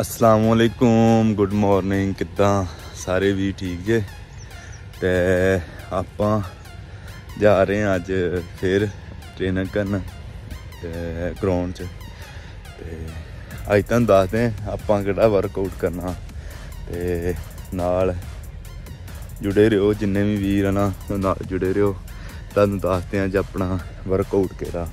ਅਸਲਾਮ ਵਾਲੇਕੁਮ good morning ਕਿੱਦਾਂ? ਸਾਰੇ ਵੀ ਠੀਕ ਜੇ? ਤੇ ਆਪਾਂ ਜਾ ਰਹੇ ਹਾਂ ਅੱਜ ਫਿਰ ਟ੍ਰੇਨਿੰਗ ਕਰਨ ਗਰਾਊਂਡ 'ਚ। ਤੇ ਅੱਜ ਤੁਹਾਨੂੰ ਦੱਸਦੇ ਆਪਾਂ ਕਿਹੜਾ ਵਰਕਆਊਟ ਕਰਨਾ। ਤੇ ਨਾਲ ਜੁੜੇ ਰਹੋ, ਜਿੰਨੇ ਵੀ ਵੀਰ ਹਨ ਨਾਲ ਜੁੜੇ ਰਹੋ। ਤੁਹਾਨੂੰ ਦੱਸਦੇ ਹਾਂ ਅੱਜ ਆਪਣਾ ਵਰਕਆਊਟ ਕਿਹੜਾ।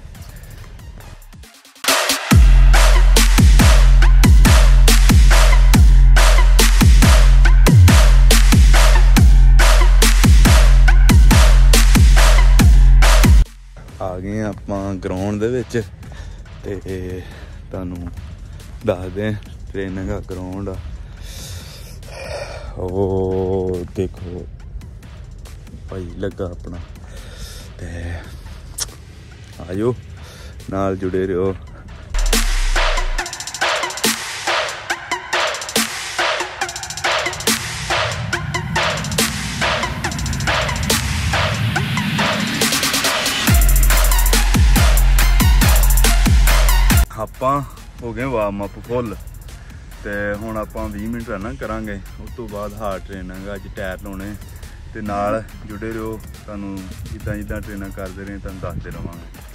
ਗਰਾਊਂਡ ਦੇ ਵਿੱਚ ਤੇ ਤੁਹਾਨੂੰ ਦੱਸਦੇ ਹਾਂ ਟ੍ਰੇਨਿੰਗ ਦਾ ਗਰਾਊਂਡ ਆ। ਉਹ ਦੇਖੋ ਭਾਈ ਲੱਗਾ ਆਪਣਾ ਤੇ ਆਜੋ, ਨਾਲ ਜੁੜੇ ਰਹੋ। ਆਪਾਂ ਹੋ ਗਏ ਵਾਰਮ ਅਪ ਫੁੱਲ ਤੇ ਹੁਣ ਆਪਾਂ 20 ਮਿੰਟ ਰਨਿੰਗ ਕਰਾਂਗੇ। ਉਸ ਤੋਂ ਬਾਅਦ ਹਾਰਡ ਟ੍ਰੇਨਿੰਗ ਅੱਜ ਟਾਇਰ ਲਾਉਣੇ। ਤੇ ਨਾਲ ਜੁੜੇ ਰਹੋ, ਤੁਹਾਨੂੰ ਜਿੱਦਾਂ ਜਿੱਦਾਂ ਟ੍ਰੇਨਿੰਗ ਕਰਦੇ ਰਹੇ, ਤੁਹਾਨੂੰ ਦੱਸਦੇ ਰਵਾਂਗੇ।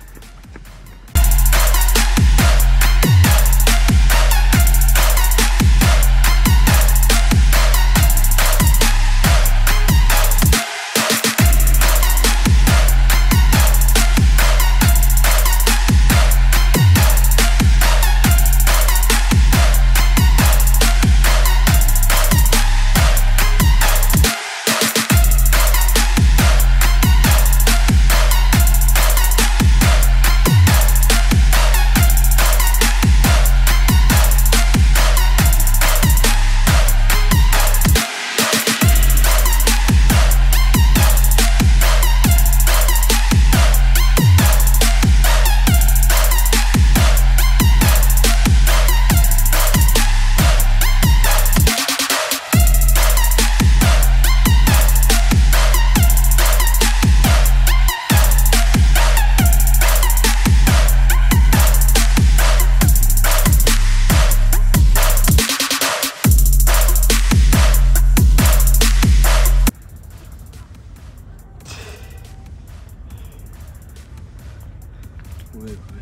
ਓਏ ਹੋਏ।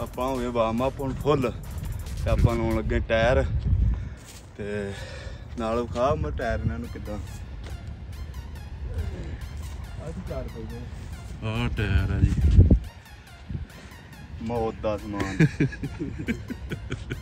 ਆਪਾਂ ਹੋ ਗਏ ਵਾਰਮ ਅਪ ਹੁਣ ਫੁੱਲ ਤੇ ਆਪਾਂ ਲਾਉਣ ਲੱਗੇ ਟਾਇਰ ਤੇ ਨਾਲ ਵਿਖਾ ਮੈਂ ਟਾਇਰ ਇਹਨਾਂ ਨੂੰ ਕਿਦਾਂ। ਚਾਰ ਪਈ ਆਹ ਟਾਇਰ ਆ ਜੀ। ਮੌਤ ਦਾ ਸਮਾਨ।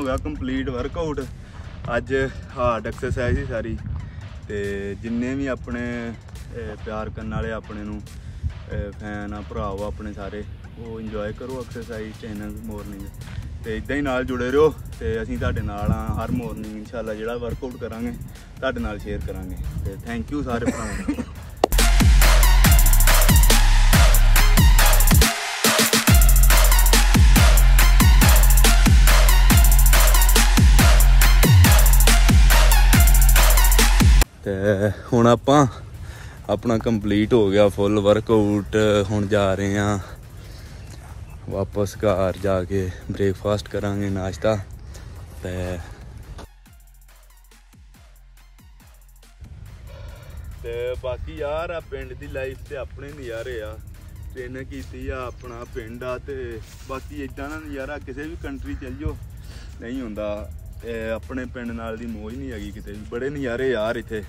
ਹੋ ਗਿਆ ਕੰਪਲੀਟ ਵਰਕਆਊਟ ਅੱਜ ਹਾਰਡ ਐਕਸਰਸਾਈਜ਼ ਹੀ ਸਾਰੀ। ਤੇ ਜਿੰਨੇ ਵੀ ਆਪਣੇ ਪਿਆਰ ਕਰਨ ਵਾਲੇ ਆਪਣੇ ਨੂੰ ਫੈਨ ਆ ਭਰਾਓ ਆਪਣੇ ਸਾਰੇ, ਉਹ ਇੰਜੋਏ ਕਰੋ ਐਕਸਰਸਾਈਜ਼ ਚੈਨਲ ਮਾਰਨਿੰਗ ਤੇ ਇਦਾਂ ਹੀ ਨਾਲ ਜੁੜੇ ਰਹੋ ਤੇ ਅਸੀਂ ਤੁਹਾਡੇ ਨਾਲ ਆ ਹਰ ਮਾਰਨਿੰਗ ਇਨਸ਼ਾਅੱਲਾ ਜਿਹੜਾ ਵਰਕਆਊਟ ਕਰਾਂਗੇ, ਤੁਹਾਡੇ ਨਾਲ ਸ਼ੇਅਰ ਕਰਾਂਗੇ। ਤੇ ਥੈਂਕ ਯੂ ਸਾਰੇ ਭਰਾਵਾਂ ਨੂੰ। ਹੁਣ ਆਪਾਂ ਆਪਣਾ ਕੰਪਲੀਟ ਹੋ ਗਿਆ ਫੁੱਲ ਵਰਕਆਊਟ ਹੁਣ ਜਾ ਰਹੇ ਆ ਵਾਪਸ ਘਰ ਜਾ ਕੇ ਬ੍ਰੇਕਫਾਸਟ ਕਰਾਂਗੇ, ਨਾਸ਼ਤਾ ਤੇ ਤੇ ਬਾਕੀ ਯਾਰ ਆ ਪਿੰਡ ਦੀ ਲਾਈਫ ਤੇ ਆਪਣੇ ਨਜ਼ਾਰੇ ਆ। ਟ੍ਰੇਨ ਕੀਤੀ ਆ ਆਪਣਾ ਪਿੰਡ ਆ ਤੇ ਬਾਕੀ ਇਦਾਂ ਦਾ ਨਜ਼ਾਰਾ, ਕਿਸੇ ਵੀ ਕੰਟਰੀ ਚੱਲ ਜਾਓ, ਨਹੀਂ ਹੁੰਦਾ। ਇਹ ਆਪਣੇ ਪਿੰਡ ਨਾਲ ਦੀ ਮੋਜ ਨਹੀਂ ਹੈਗੀ ਕਿਤੇ ਵੀ। ਬੜੇ ਨਜ਼ਾਰੇ ਯਾਰ ਇੱਥੇ।